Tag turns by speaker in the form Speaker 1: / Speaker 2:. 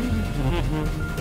Speaker 1: mm-hmm. mm-hmm.